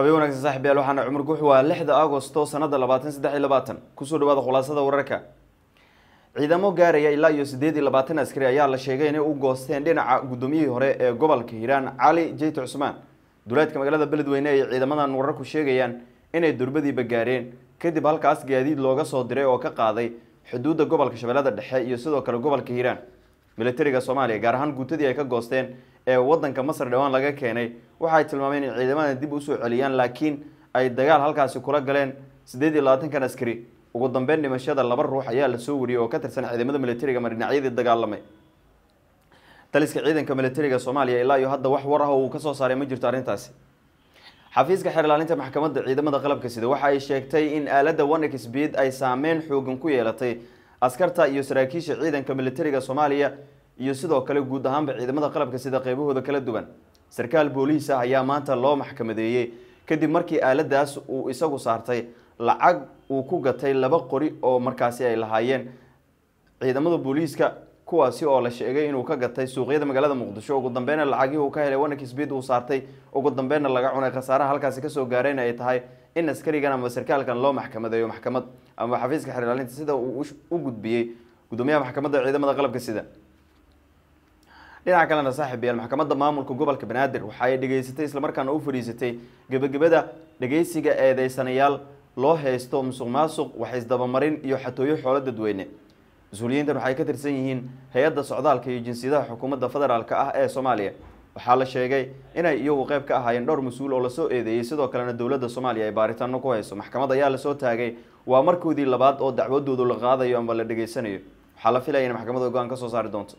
habeen wanaagsan saaxib waxaana cumar guux waa lixda agosto sanada labaatan saddex iyo labaatan. Kusoo dhawaada khulaasada wararka. Ciidamo gaaraya ilaa iyo siddeed iyo labaatan askari ayaa la sheegay inay u goosteen dhinaca guddoomiyihii hore ee gobolka hiiraan cali jeyte cusmaan. Duleedka magaalada beledweyne ay ciidamadan wararku sheegayaan inay durbadiiba gaareen. Kadib halkaas gaadiid looga soo diray oo ka qaaday xuduudda gobolka shabeellada dhexe iyo sidoo kale gobolka hiiraan. Militariga soomaaliya gaar ahaan guutadii ay ka goosteen ee wadanka masar dhowaan laga keenay waxaay tilmaameen in ciidamadan dib u soo celiyaan laakiin ay dagaal halkaasi kula galeen siddeed iyo labaatankan askari. Ugu dambeyn dhimashada laba ruux ayaa la soo wariyey oo ka tirsan ciidamada militariga madhinacyadii dagaalamay. Taliska ciidanka militariga soomaaliya ilaa iyo hadda wax war ah uu ka soo saaray ma jirto arrintaasi. Xafiiska xeer ilaalinta maxkamadda ciidamada qalabka sida waxa ay sheegtay in aaladda onex ay saameyn xoogan ku yeelatay askarta iyo saraakiisha ciidanka militariga soomaaliya iyo sidoo kale guud ahaanba ciidamada qalabka sida qeybahooda kala duwan sarkaal booliis ah ayaa maanta loo maxkamadeeyey. Kadib markii aaladaas uu isagu saartay lacag uu ku gatay laba qori oo markaasi ay lahaayeen. Ciidamada booliiska kuwaasi oo la sheegay inuu ka gatay suuqyada magaalada muqdisho. Ugu dambeyna lacagihii uu ka helay onex speed uu saartay. Ugu dambeyna laga cunay khasaaraha halkaasi ka soo gaarayna ay tahay in askarigan ama sarkaalkan loo maxkamadeeyo maxkamad. Ama xafiiska xeer ilaalinta sida uu u gudbiyey. Gudoomiyaha maxkamadda ciidamada qalabka sida dhinaca kalena saaxiib maxkamadda maamulka gobolka banaadir. Waxa ay dhageysatay islamarkaana u fadhiisatay gebagabada dhageysiga eedeysanayaal loo haysto musuq maasuq waxaisdabamarin iyo xatooyo xoolo dadweyne. Mas'uuliyiintan waxay ka tirsan yihiin hay'adda socdaalka iyo jinsiyadaha xukuumadda federaalk ah ee soomaaliya. Waxaa la sheegay inay iyagu qeyb ka ahaayeen dhowr mas'uul oo la soo eedeeyey. Sidoo kalena dowladda soomaaliya ay baaritaano ku hayso. Maxkamad ayaa la soo taagay waa markoodii labaad oo dacwadoodu la qaadayo ama la dhageysanayo waxaa la filaya in maxkamadda go'aan ka soo saari doonto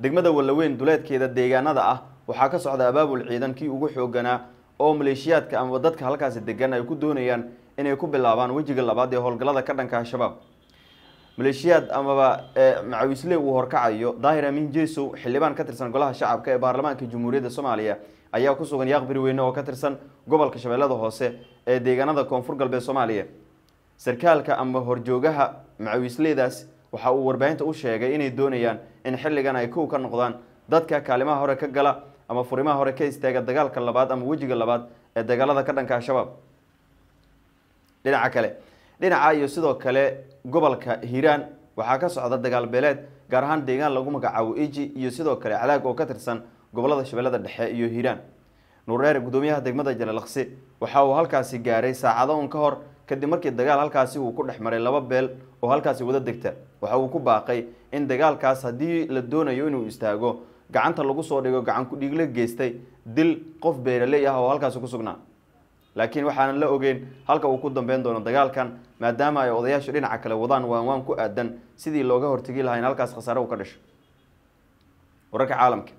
degmada wallaweyn duleedkeeda deegaanada ah waxaa ka socda abaabul ciidan kii ugu xooganaa oo maleeshiyaadka ama dadka halkaasi degan ay ku doonayaan inay ku bilaabaan wejiga labaad ee howlgallada ka dhanka al-shabaab. Maleeshiyaad amaba macawisle uu horkacayo daahir amiin jesow xildhibaan ka tirsan golaha shacabka ee baarlamaanka jamhuuriyadda soomaaliya ayaa ku sugan yaaq beriweyne oo ka tirsan gobolka shabeellada hoose ee deegaanada koonfur galbeed soomaaliya. Sarkaalka ama horjoogaha macawisledaas waxa uu warbaahinta u sheegay inay doonayaan in xilligan ay kow ka noqdaan dadka kaalimaha hore ka gala ama furimaha hore ka istaaga dagaalka labaad ama wejiga labaad ee dagaalada ka dhanka al-shabaab. Dhinaca kale dhinaca iyo sidoo kale gobolka hiiraan waxaa ka socda dagaal beeleed gaar ahaan deegaan lagu magacaabo eji iyo sidoo kale calaag oo ka tirsan gobollada shabeellada dhexe iyo hiiraan. Nuureer gudoomiyaha degmada jalalaqsi waxa uu halkaasi gaaray saacado un ka hor kadib markii dagaal halkaasi uu ku dhex maray laba beel oo halkaasi wada degta waxa uu ku baaqay in dagaalkaas haddii la doonayo inuu istaago gacanta lagu soo dhigo gacan ku-dhiig la geystay dil qof beeraley ah oo halkaasi ku sugnaa. Laakiin waxaanan la ogeyn halka uu ku dambeyn doono dagaalkan maadaama ay odayaashu dhinaca kale wadaan waanwaan ku aadan sidii looga hortegi lahaa in halkaas khasaare uu ka dhasho wararka caalamka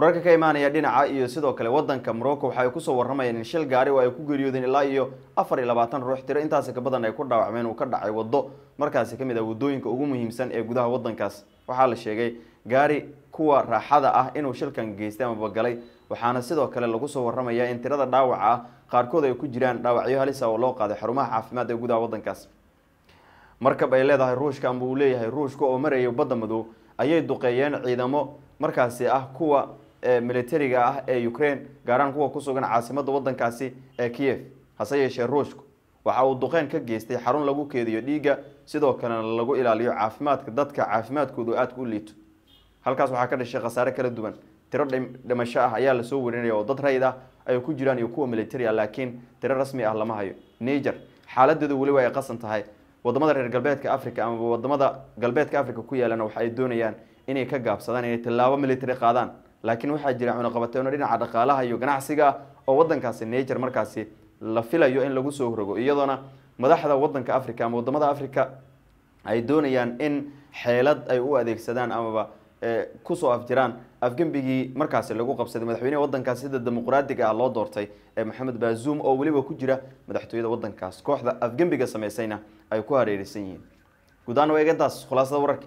wararka ka imaanaya dhinaca iyo sidoo kale wadanka morocco waxa ay ku soo waramayeen in shil gaari oo ay ku geeriyoodeen ilaa iyo afar iyo labaatan ruux tiro. Intaasi ka badan ay ku dhaawacmeen uu ka dhacay waddo. Markaasi ka mid ah waddooyinka ugu muhiimsan ee gudaha wadankaas waxaa la sheegay gaari kuwa raaxada ah inuu shilkan geystay amaba galay waxaana sidoo kale lagu soo waramayaa in tirada dhaawaca ah qaarkood ay ku jiraan dhaawacyo halisa oo loo qaaday xarumaha caafimaad ee gudaha wadankaas markab ay leedahay ruushka ama uu leeyahay ruushka oo marayay badda madow ayay duqeeyeen ciidamo. Markaasi ah kuwa militariga ah ee ukraine gaaraan kuwa ku sugan caasimadda wadankaasi ee kiev hase yeeshee ruushku waxa uu duqeyn ka geystay xarun lagu keediyo dhiigga sidoo kalena lagu ilaaliyo caafimaadka dadka caafimaadkoodu aadka u liito. Halkaas waxaa ka dhashay khasaare kala duwan. Tiro dhimasho ah ayaa la soo warinaya oo dad rayd ah ay ku jiraan iyo kuwa militari ah laakiin tiro rasmi ah lama hayo. Niger xaaladeedu weliba ay qasan tahay. Wadamada reer galbeedka africa amaba waddamada galbeedka africa ku yaalana waxa ay doonayaan inay ka gaabsadaan inay tallaabo military qaadaan laakiin waxaa jira cunaqabateeno dhinaca dhaqaalaha iyo ganacsiga oo wadankaasi niger markaasi la filayo in lagu soo rogo iyadoona madaxda wadanka africa ama waddamada africa ay doonayaan in xeelad ay u adeegsadaan amaba ku soo afjiraan afgembigii markaasi lagu qabsaday madaxweyneha wadankaas sida dimuqraadiga ah loo doortay ee maxamed baazum oo weliba ku jira madaxtooyada wadankaas kooxda afgembiga sameysayna ay ku hareereysan yihiin. Guudahaan waa eegantaas khulaasada wararka